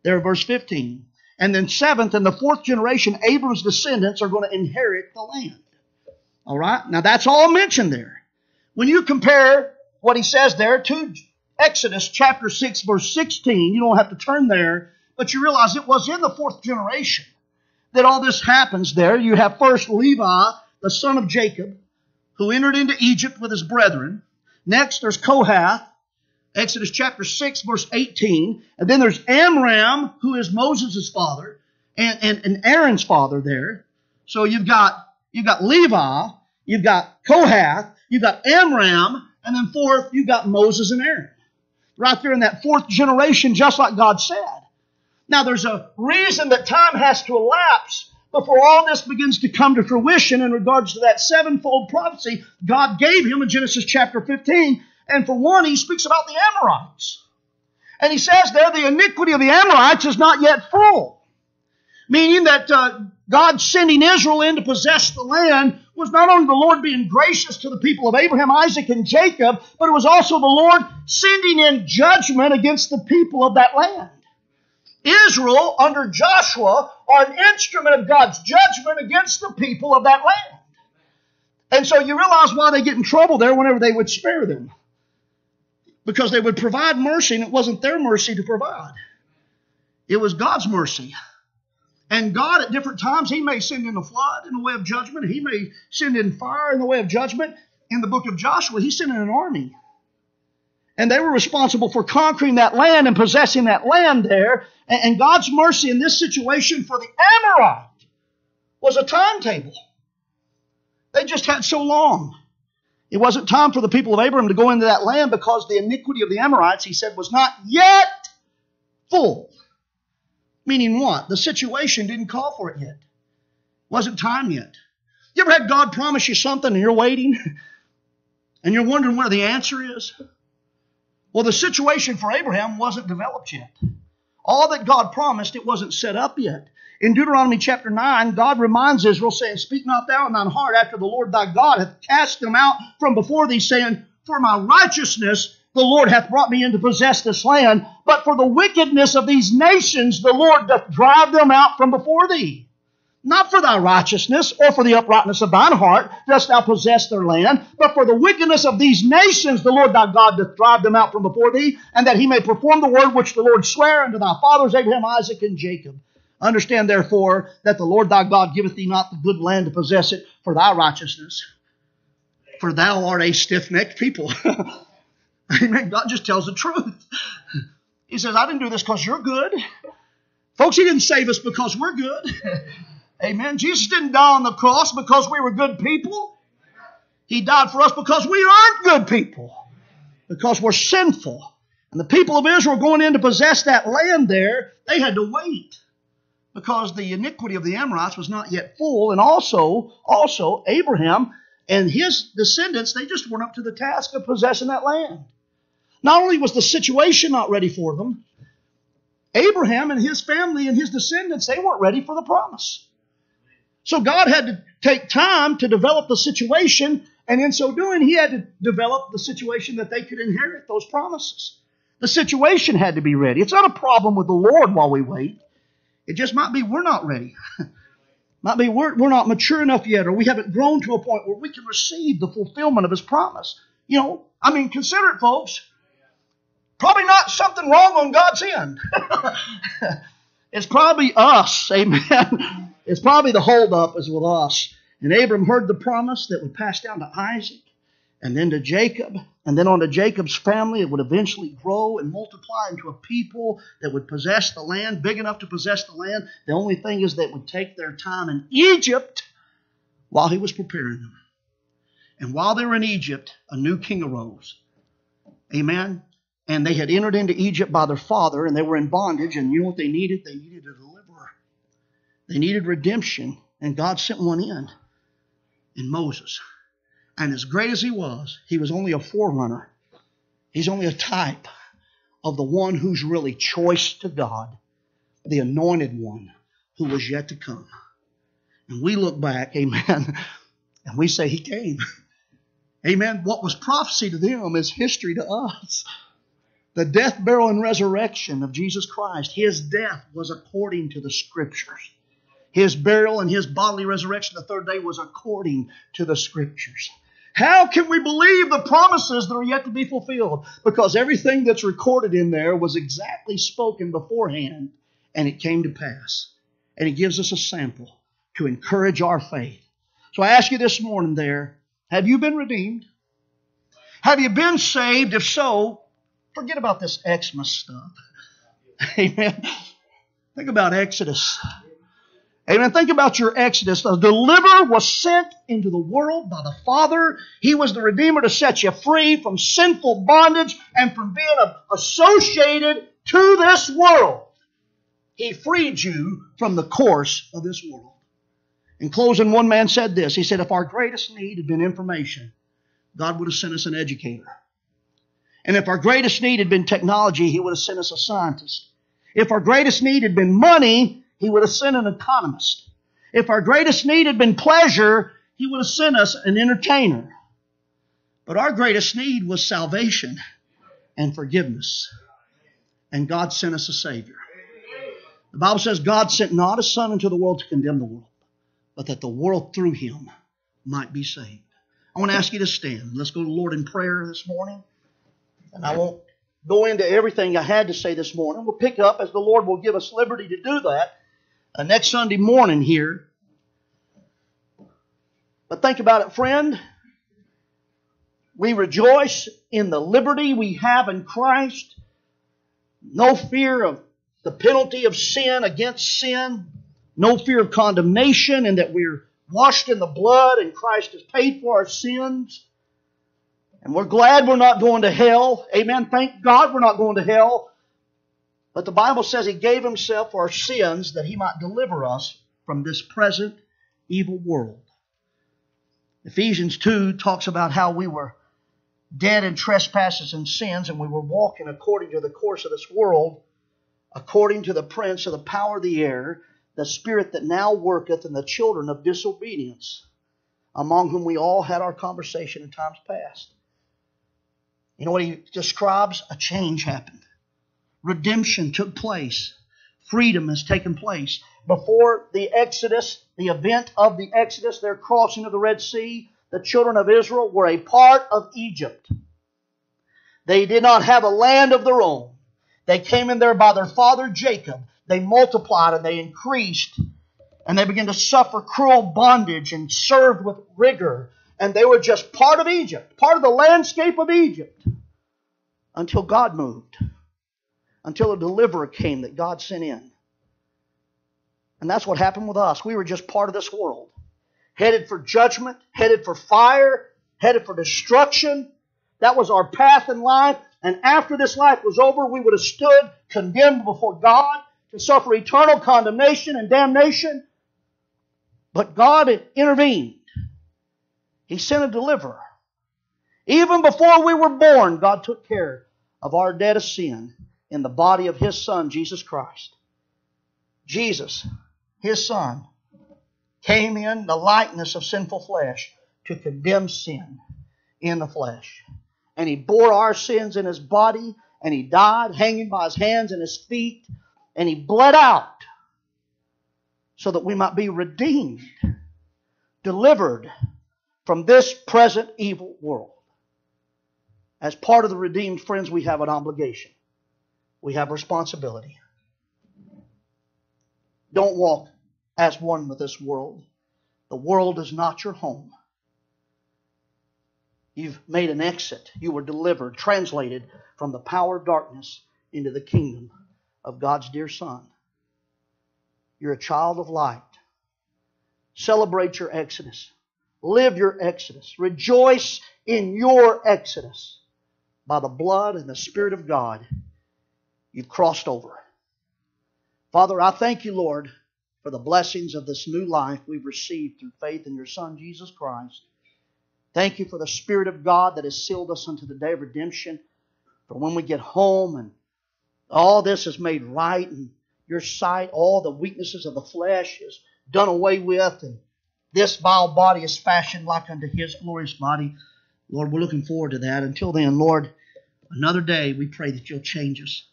There, verse 15. And then seventh and the fourth generation, Abram's descendants are going to inherit the land. All right? Now that's all mentioned there. When you compare what he says there to Exodus chapter 6, verse 16, you don't have to turn there, but you realize it was in the fourth generation that all this happens there. You have first Levi, the son of Jacob, who entered into Egypt with his brethren. Next, there's Kohath, Exodus chapter 6, verse 18. And then there's Amram, who is Moses' father, and, and, and Aaron's father there. So you've got, you've got Levi, you've got Kohath, you've got Amram, and then fourth, you've got Moses and Aaron. Right there in that fourth generation, just like God said. Now, there's a reason that time has to elapse before all this begins to come to fruition in regards to that sevenfold prophecy God gave him in Genesis chapter 15. And for one, he speaks about the Amorites. And he says there, the iniquity of the Amorites is not yet full. Meaning that uh, God sending Israel in to possess the land was not only the Lord being gracious to the people of Abraham, Isaac, and Jacob, but it was also the Lord sending in judgment against the people of that land. Israel, under Joshua, are an instrument of God's judgment against the people of that land. And so you realize why they get in trouble there whenever they would spare them. Because they would provide mercy, and it wasn't their mercy to provide. It was God's mercy. And God, at different times, He may send in a flood in the way of judgment. He may send in fire in the way of judgment. In the book of Joshua, He sent in an army. And they were responsible for conquering that land and possessing that land there. And God's mercy in this situation for the Amorite was a timetable. They just had so long. It wasn't time for the people of Abraham to go into that land because the iniquity of the Amorites, he said, was not yet full. Meaning what? The situation didn't call for it yet. Wasn't time yet. You ever had God promise you something and you're waiting? And you're wondering where the answer is? Well, the situation for Abraham wasn't developed yet. All that God promised, it wasn't set up yet. In Deuteronomy chapter 9, God reminds Israel, saying, Speak not thou in thine heart after the Lord thy God hath cast them out from before thee, saying, For my righteousness the Lord hath brought me in to possess this land, but for the wickedness of these nations the Lord doth drive them out from before thee. Not for thy righteousness or for the uprightness of thine heart dost thou possess their land, but for the wickedness of these nations the Lord thy God doth drive them out from before thee, and that he may perform the word which the Lord sware unto thy fathers Abraham, Isaac, and Jacob. Understand therefore that the Lord thy God giveth thee not the good land to possess it for thy righteousness, for thou art a stiff necked people. Amen. God just tells the truth. He says, I didn't do this because you're good. Folks, He didn't save us because we're good. Amen. Jesus didn't die on the cross because we were good people. He died for us because we aren't good people, because we're sinful. And the people of Israel going in to possess that land there, they had to wait because the iniquity of the Amorites was not yet full. And also, also Abraham and his descendants, they just weren't up to the task of possessing that land. Not only was the situation not ready for them, Abraham and his family and his descendants, they weren't ready for the promise. So God had to take time to develop the situation, and in so doing, He had to develop the situation that they could inherit those promises. The situation had to be ready. It's not a problem with the Lord while we wait. It just might be we're not ready. might be we're, we're not mature enough yet, or we haven't grown to a point where we can receive the fulfillment of His promise. You know, I mean, consider it, folks. Probably not something wrong on God's end. it's probably us, amen. It's probably the holdup is with us. And Abram heard the promise that would pass down to Isaac and then to Jacob, and then on to Jacob's family. It would eventually grow and multiply into a people that would possess the land, big enough to possess the land. The only thing is that would take their time in Egypt while he was preparing them. And while they were in Egypt, a new king arose. Amen. And they had entered into Egypt by their father, and they were in bondage. And you know what they needed? They needed a deliverer. They needed redemption, and God sent one in, in Moses. And as great as he was, he was only a forerunner. He's only a type of the one who's really choice to God, the anointed one who was yet to come. And we look back, amen, and we say he came. Amen. What was prophecy to them is history to us. The death, burial, and resurrection of Jesus Christ, his death was according to the scriptures. His burial and his bodily resurrection the third day was according to the scriptures. How can we believe the promises that are yet to be fulfilled? Because everything that's recorded in there was exactly spoken beforehand and it came to pass. And it gives us a sample to encourage our faith. So I ask you this morning there, have you been redeemed? Have you been saved? If so, forget about this Xmas stuff. Amen. Think about Exodus. Amen. Think about your Exodus. The deliverer was sent into the world by the Father. He was the Redeemer to set you free from sinful bondage and from being associated to this world. He freed you from the course of this world. In closing, one man said this. He said, If our greatest need had been information, God would have sent us an educator. And if our greatest need had been technology, He would have sent us a scientist. If our greatest need had been money, He would have sent an economist. If our greatest need had been pleasure, He would have sent us an entertainer. But our greatest need was salvation and forgiveness. And God sent us a Savior. The Bible says God sent not a Son into the world to condemn the world, but that the world through Him might be saved. I want to ask you to stand. Let's go to the Lord in prayer this morning. And I won't go into everything I had to say this morning. We'll pick up as the Lord will give us liberty to do that uh, next Sunday morning here. But think about it, friend. We rejoice in the liberty we have in Christ. No fear of the penalty of sin against sin. No fear of condemnation, and that we're washed in the blood and Christ has paid for our sins. And we're glad we're not going to hell. Amen. Thank God we're not going to hell. But the Bible says He gave Himself for our sins that He might deliver us from this present evil world. Ephesians 2 talks about how we were dead in trespasses and sins, and we were walking according to the course of this world, according to the prince of the power of the air, the spirit that now worketh in the children of disobedience, among whom we all had our conversation in times past. You know what he describes? A change happened. Redemption took place. Freedom has taken place. Before the Exodus, the event of the Exodus, their crossing of the Red Sea, the children of Israel were a part of Egypt. They did not have a land of their own. They came in there by their father Jacob. They multiplied and they increased. And they began to suffer cruel bondage and served with rigor. And they were just part of Egypt, part of the landscape of Egypt, until God moved, until a deliverer came that God sent in. And that's what happened with us. We were just part of this world, headed for judgment, headed for fire, headed for destruction. That was our path in life. And after this life was over, we would have stood condemned before God to suffer eternal condemnation and damnation. But God intervened. He sent a deliverer. Even before we were born, God took care of our debt of sin in the body of His Son, Jesus Christ. Jesus, His Son, came in the likeness of sinful flesh to condemn sin in the flesh. And He bore our sins in His body, and He died hanging by His hands and His feet, and He bled out so that we might be redeemed, delivered from this present evil world. As part of the redeemed friends, we have an obligation. We have responsibility. Don't walk as one with this world. The world is not your home. You've made an exit. You were delivered, translated from the power of darkness into the kingdom of God's dear Son. You're a child of light. Celebrate your exodus. Live your exodus. Rejoice in your exodus. By the blood and the Spirit of God, you've crossed over. Father, I thank you, Lord, for the blessings of this new life we've received through faith in your Son, Jesus Christ. Thank you for the Spirit of God that has sealed us unto the day of redemption. For when we get home and all this is made right in your sight, all the weaknesses of the flesh is done away with, and this vile body is fashioned like unto his glorious body. Lord, we're looking forward to that. Until then, Lord, another day we pray that you'll change us.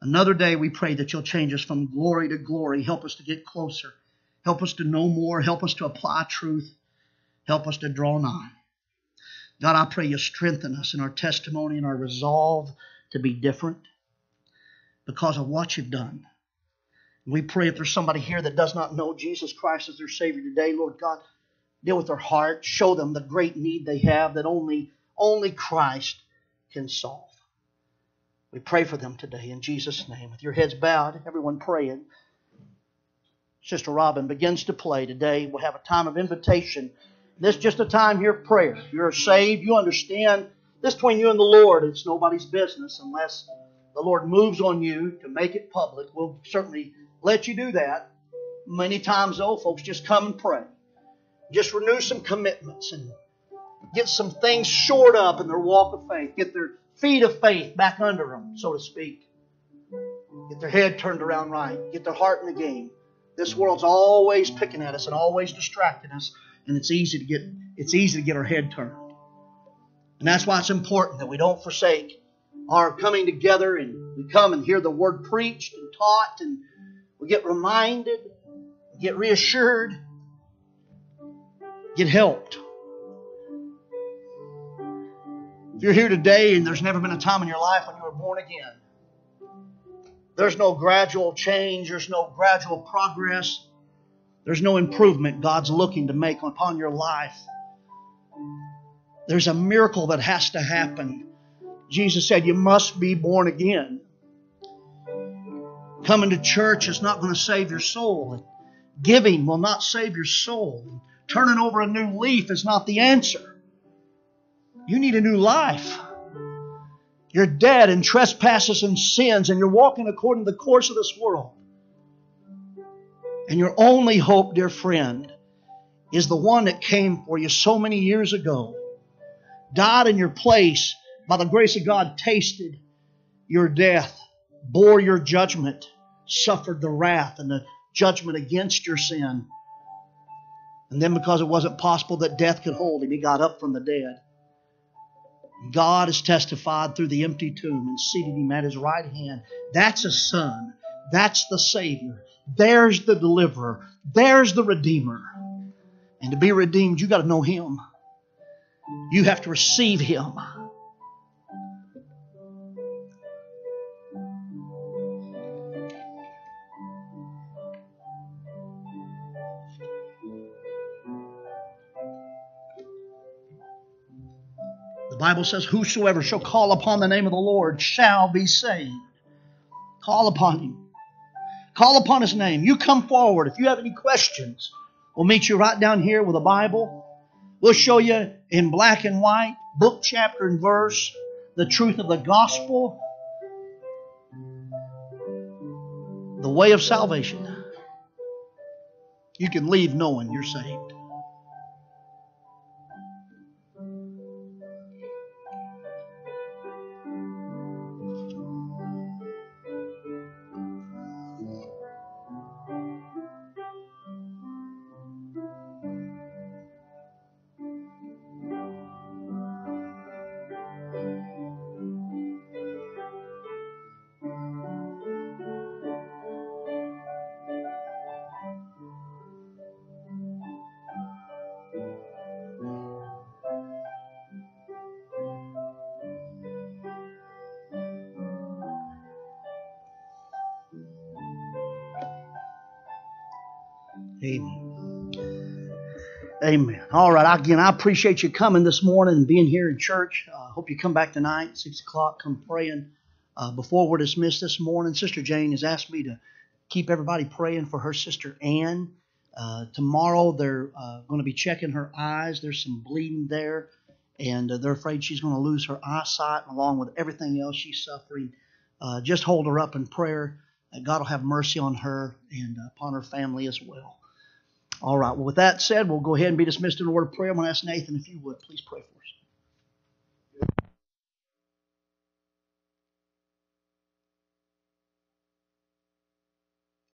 Another day we pray that you'll change us from glory to glory. Help us to get closer. Help us to know more. Help us to apply truth. Help us to draw nigh. God, I pray you strengthen us in our testimony and our resolve to be different because of what you've done. We pray if there's somebody here that does not know Jesus Christ as their Savior today, Lord God, deal with their heart, show them the great need they have that only, only Christ can solve. We pray for them today in Jesus' name. With your heads bowed, everyone praying. Sister Robin begins to play today. We'll have a time of invitation. This is just a time here of prayer. You're saved, you understand. This between you and the Lord, it's nobody's business unless the Lord moves on you to make it public. We'll certainly let you do that. Many times, though, folks just come and pray. Just renew some commitments and get some things shored up in their walk of faith. Get their feet of faith back under them, so to speak. Get their head turned around right. Get their heart in the game. This world's always picking at us and always distracting us, and it's easy to get it's easy to get our head turned. And that's why it's important that we don't forsake our coming together and we come and hear the word preached and taught and we get reminded, get reassured, get helped. If you're here today and there's never been a time in your life when you were born again, there's no gradual change, there's no gradual progress, there's no improvement God's looking to make upon your life. There's a miracle that has to happen. Jesus said, You must be born again. Coming to church is not going to save your soul. Giving will not save your soul. Turning over a new leaf is not the answer. You need a new life. You're dead in trespasses and sins, and you're walking according to the course of this world. And your only hope, dear friend, is the one that came for you so many years ago, died in your place, by the grace of God, tasted your death, bore your judgment, suffered the wrath and the judgment against your sin. And then, because it wasn't possible that death could hold him, he got up from the dead. God has testified through the empty tomb and seated him at his right hand. That's a son. That's the Savior. There's the deliverer. There's the Redeemer. And to be redeemed, you got to know him. You have to receive him. Bible says, Whosoever shall call upon the name of the Lord shall be saved. Call upon him. Call upon his name. You come forward. If you have any questions, we'll meet you right down here with a Bible. We'll show you in black and white, book, chapter, and verse, the truth of the gospel, the way of salvation. You can leave knowing you're saved. All right. Again, I appreciate you coming this morning and being here in church. I uh, hope you come back tonight, 6 o'clock, come praying. Uh, before we're dismissed this morning, Sister Jane has asked me to keep everybody praying for her sister Ann. Uh, tomorrow they're uh, going to be checking her eyes. There's some bleeding there. and uh, they're afraid she's going to lose her eyesight, along with everything else she's suffering. Uh, just hold her up in prayer. God will have mercy on her and uh, upon her family as well. All right. Well, with that said, we'll go ahead and be dismissed in a word of prayer. I'm going to ask Nathan if you would please pray for us.